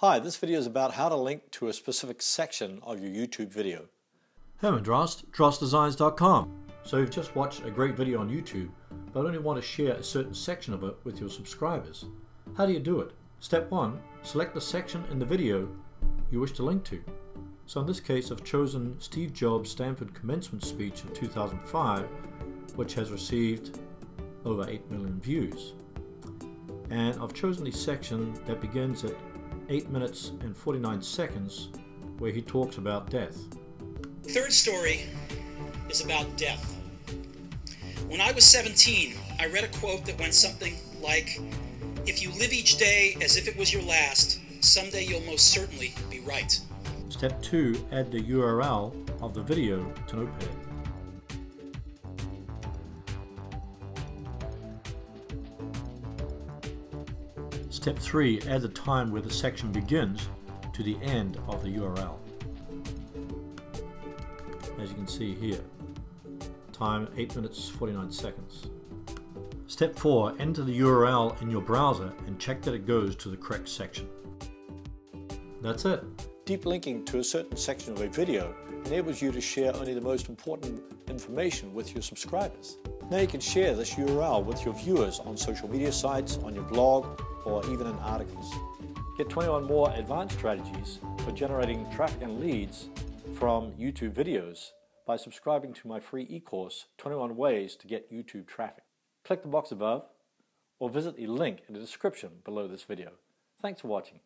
Hi, this video is about how to link to a specific section of your YouTube video. Herman Drost, DrostDesigns.com. So you've just watched a great video on YouTube, but only want to share a certain section of it with your subscribers. How do you do it? Step 1. Select the section in the video you wish to link to. So in this case I've chosen Steve Jobs' Stanford commencement speech of 2005, which has received over 8 million views. And I've chosen the section that begins at 8 minutes and 49 seconds where he talks about death. Third story is about death. When I was 17, I read a quote that went something like If you live each day as if it was your last, someday you'll most certainly be right. Step 2. Add the URL of the video to Notepad. Step 3. Add the time where the section begins to the end of the URL. As you can see here, time 8 minutes 49 seconds. Step 4. Enter the URL in your browser and check that it goes to the correct section. That's it. Deep linking to a certain section of a video enables you to share only the most important information with your subscribers. Now you can share this URL with your viewers on social media sites, on your blog, or even in articles. Get 21 more advanced strategies for generating traffic and leads from YouTube videos by subscribing to my free e-course 21 ways to get YouTube traffic. Click the box above or visit the link in the description below this video. Thanks for watching.